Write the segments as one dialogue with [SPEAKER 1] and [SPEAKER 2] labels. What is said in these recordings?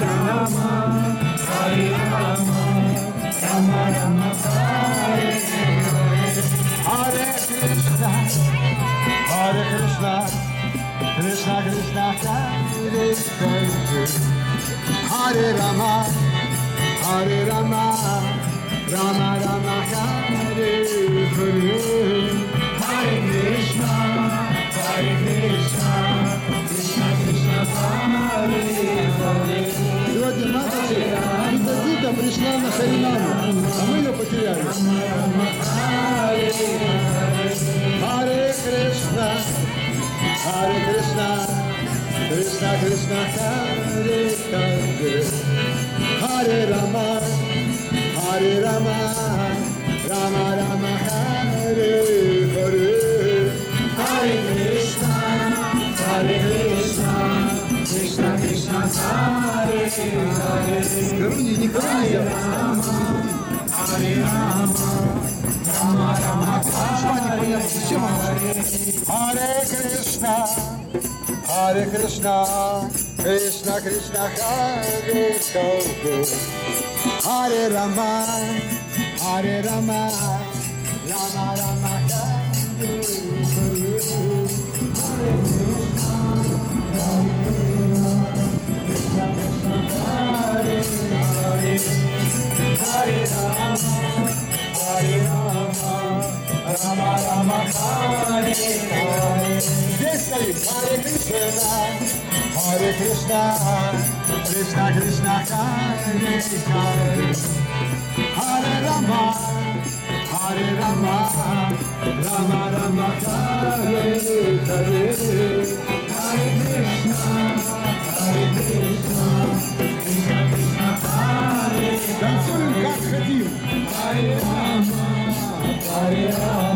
[SPEAKER 1] Rama, Hare Hare. Hare Krishna, Hare Krishna, Krishna Krishna, Hare Hare. Hare Rama, Hare Rama, Rama Rama, Hare Hare. Hare Krishna, Hare Krishna, Krishna Krishna.
[SPEAKER 2] Сегодня матушка Видотита пришла на Харинаму, а мы ее потеряли.
[SPEAKER 1] Hare Krishna, Hare Krishna, Krishna Krishna, Hare Hare, Hare Rama, Hare Rama, Rama Rama, Hare Hare, Hare Krishna, Hare Krishna, Krishna Krishna, Hare Hare.
[SPEAKER 2] Короне никого нельзя.
[SPEAKER 1] Hare Rama, Rama Rama, Hare
[SPEAKER 2] Зачем она?
[SPEAKER 1] Hare Krishna, Hare Krishna, Krishna Krishna, Hare Hare, Hare Rama, Hare Rama, Rama Rama, Hare Hare. Здесь стоит Hare Krishna, Hare Krishna, Krishna Krishna, Hare Hare. Hare Rama, Hare Rama, Rama Rama, Hare Hare. Hare Krishna, Hare Krishna, Krishna Krishna, Hare
[SPEAKER 2] Танцуем как хотим.
[SPEAKER 1] Hare Rama, Hare Rama,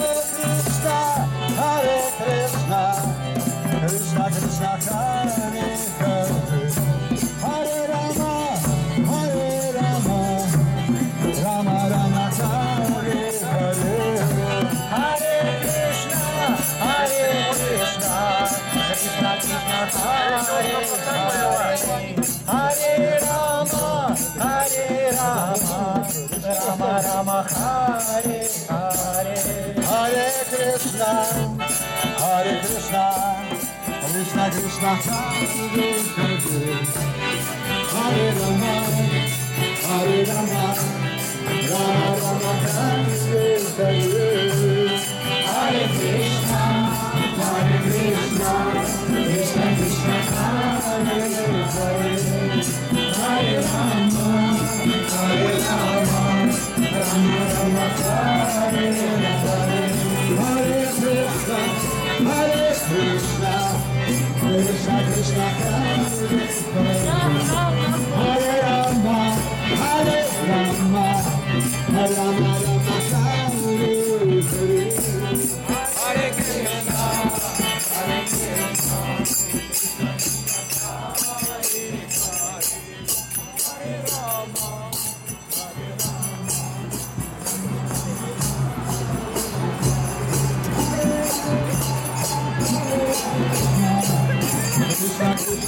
[SPEAKER 1] Rama, Hare Rama, Rama Rama, Hare Hare Krishna Hare Krishna Krishna Hare Rama Hare Rama Rama Hare, Hare Krishna, Hare Krishna, kışla kışla çarptırır kızı Arılama, arılama Rama rama tanrı kızı Hare Krishna, Hare Krishna Krishna Krishna Hare Hare Hare Rama, Hare Rama Rama Rama Hare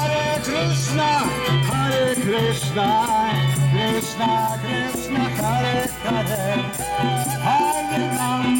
[SPEAKER 1] Hare Krishna, Hare Krishna, Krishna Krishna, Hare Hare, Hare Rama,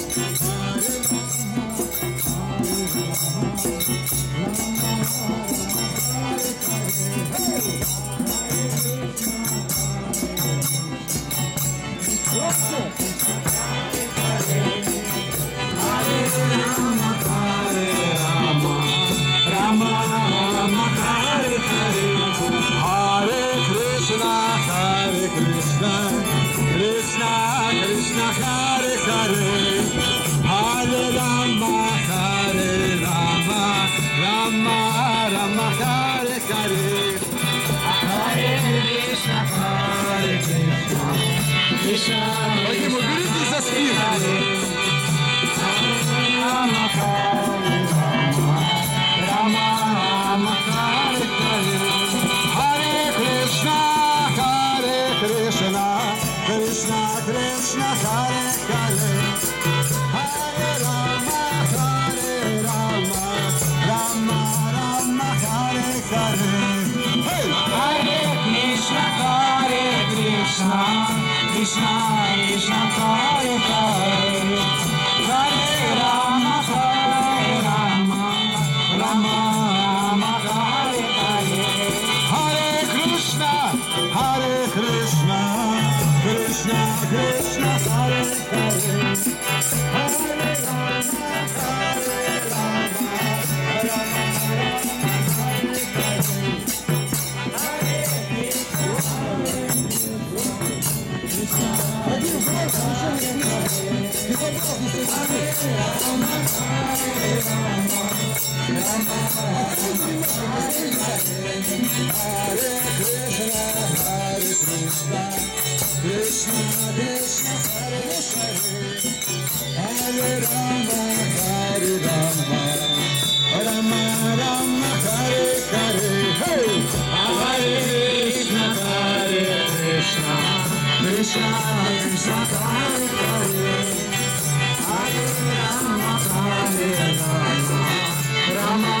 [SPEAKER 1] Nós temos grandes. Krishna, Hare Rama Hare Rama Rama Rama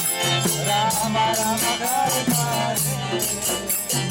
[SPEAKER 1] Rama Rama, Hare Hare.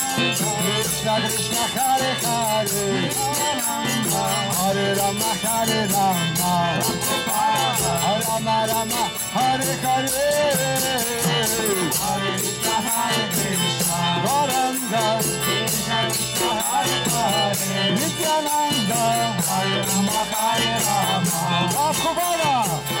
[SPEAKER 1] Krishna Krishna, Hare Hare, Hare Rama, Hare Rama, Rama Rama, Hare Hare, Hare Krishna, Hare Krishna, Hare Hare, Nityananda, Hare Rama, Hare Rama, Rama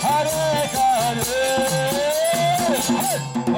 [SPEAKER 1] Hare Hare. Hare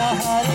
[SPEAKER 1] her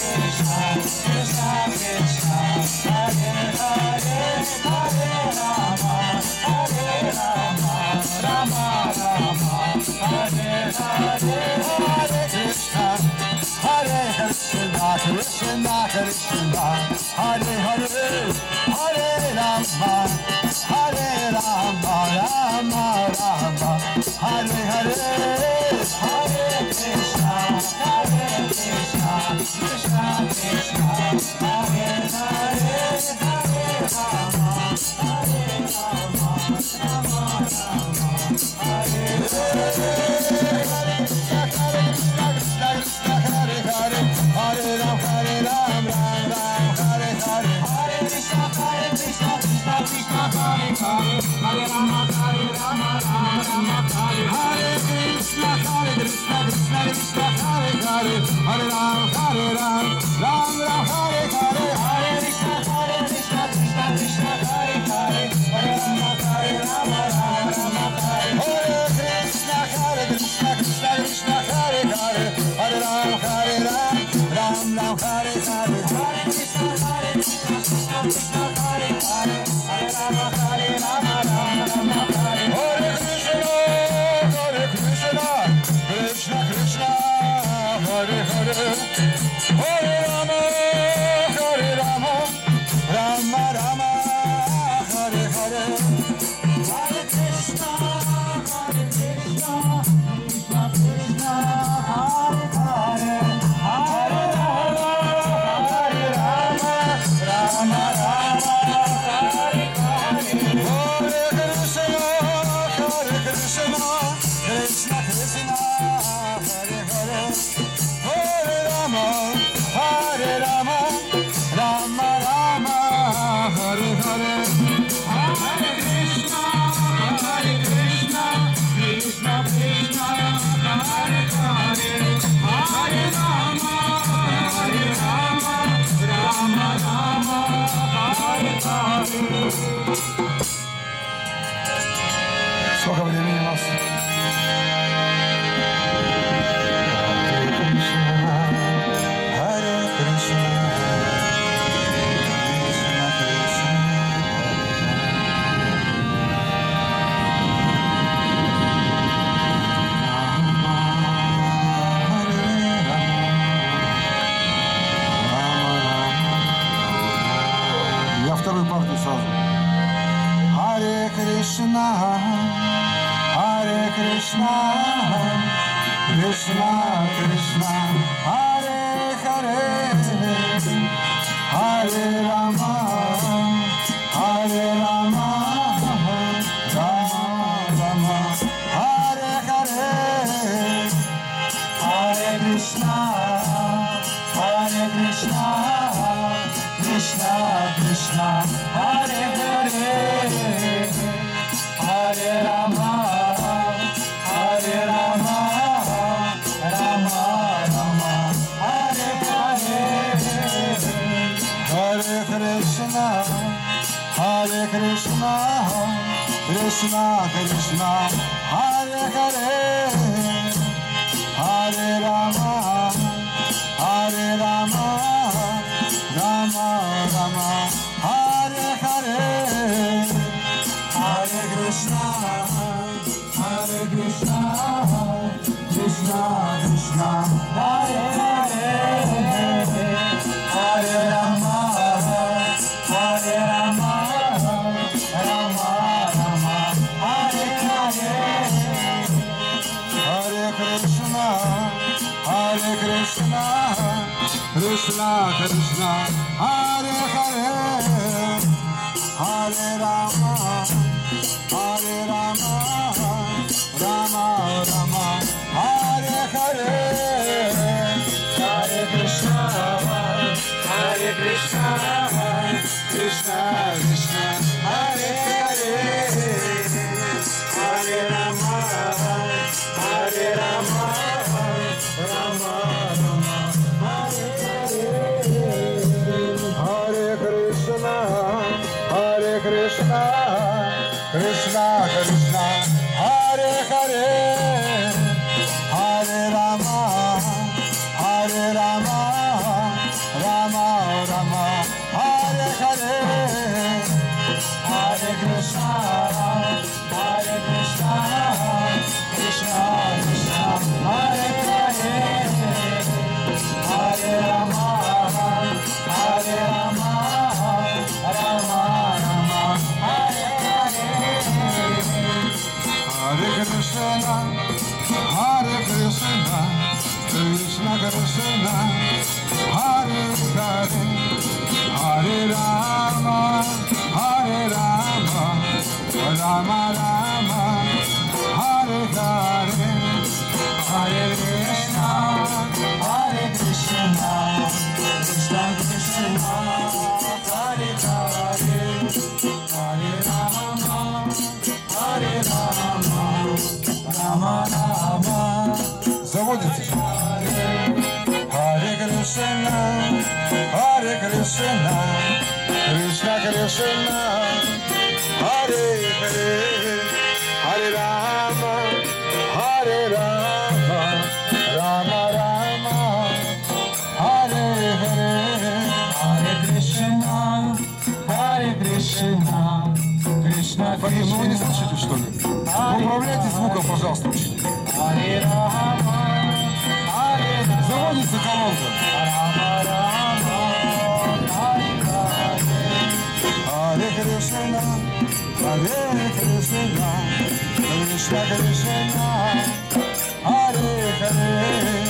[SPEAKER 1] Christmas time. Karera Krishna, Krishna. Krishna, Hare Hare, Hare Rama, Hare Rama, Rama Rama, Hare Hare, Hare Krishna, Hare Krishna, Krishna Кришна. Вы не слышите, что ли? Вы управляйте звуком, пожалуйста, учитель. Заводится колонка. Krishna Krishna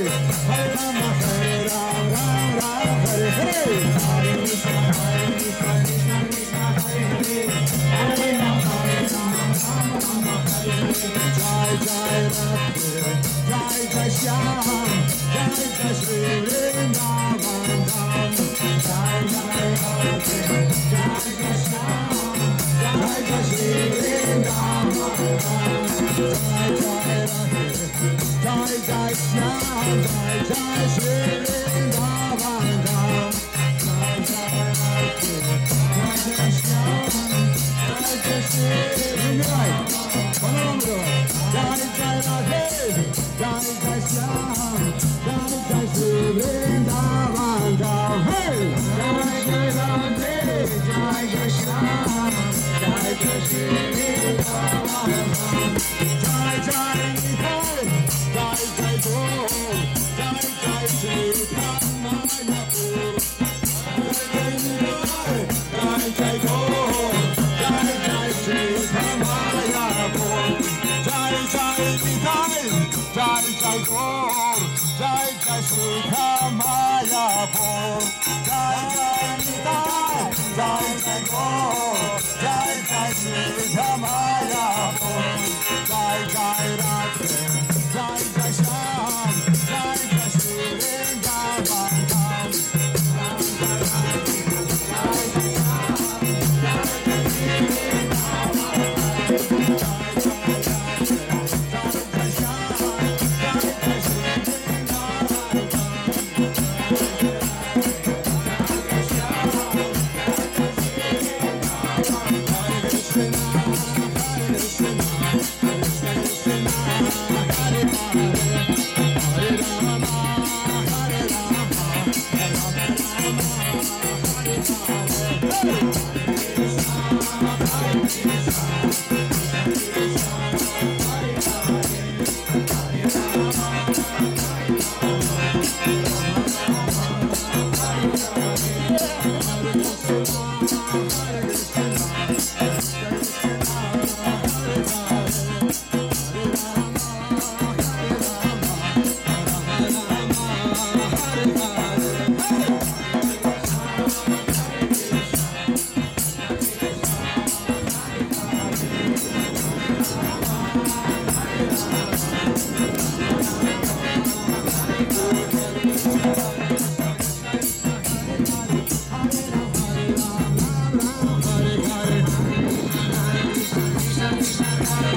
[SPEAKER 1] Hare Rama, Hare Ram, Ram Ram, Hare Hare, Hare Krishna, Hare Krishna, Krishna Krishna, Hare Hare, Hare Rama, Hare Rama, Ram Ram, Hare Hare. Jai Jai Radhe, Jai Jai Shyam, Jai Jai Shri Vrindavan. Jai Jai Radhe, Jai Jai Shyam, Jai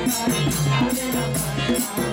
[SPEAKER 1] I'm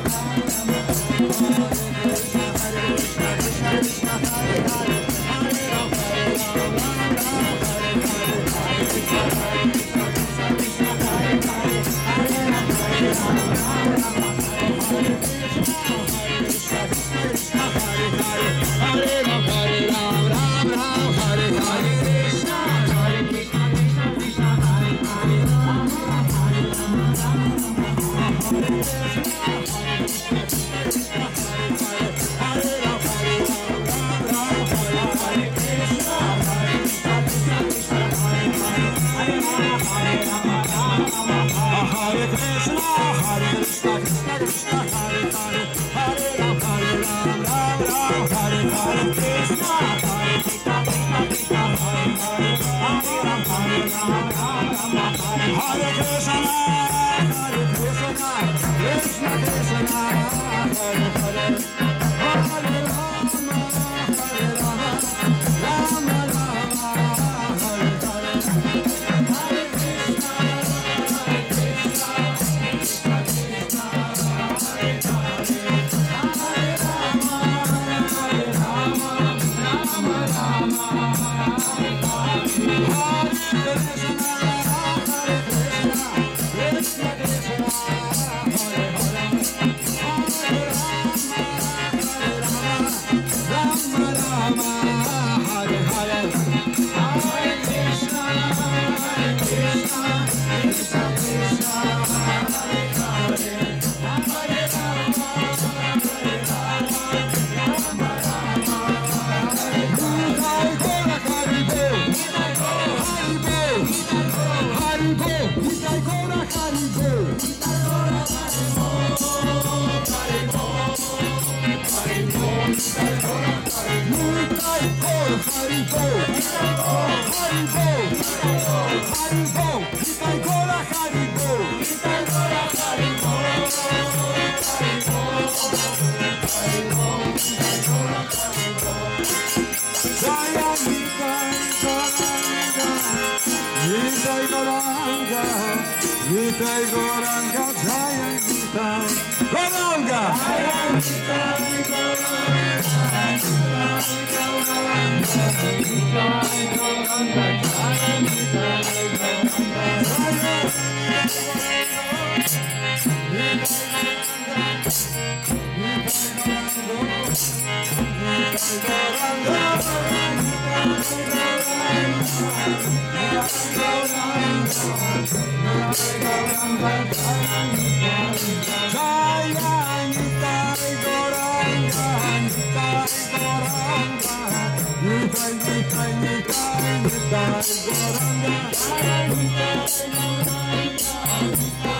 [SPEAKER 1] Sayang kita Thank you.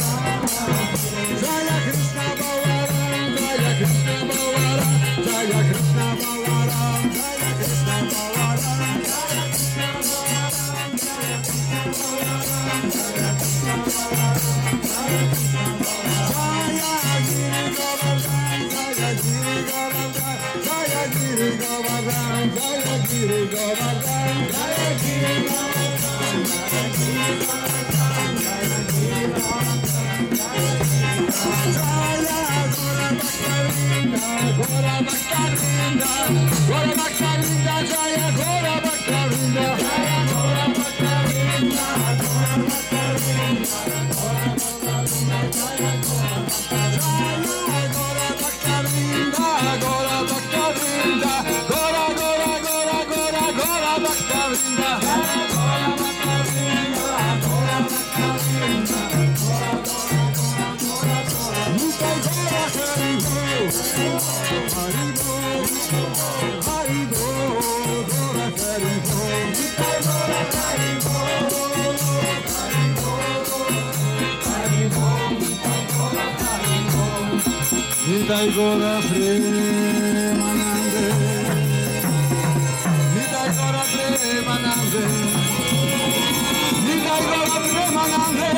[SPEAKER 1] Yes. Midagora Premanande Midagora Premanande Midagora Premanande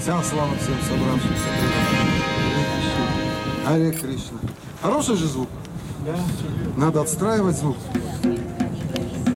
[SPEAKER 1] Вся слава всем собравшимся. Аре Кришна. Хороший же звук? Надо отстраивать звук.